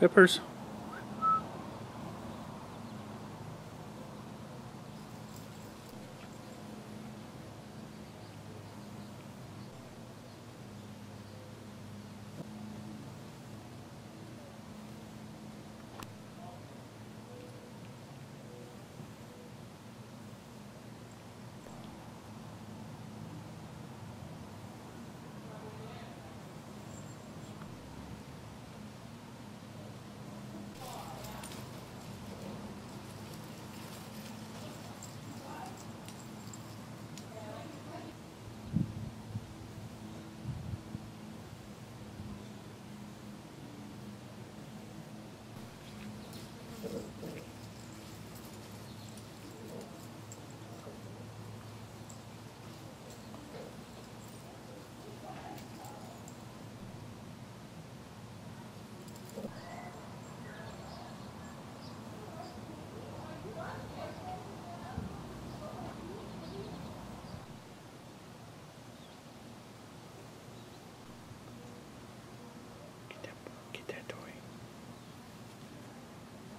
Peppers.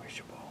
Get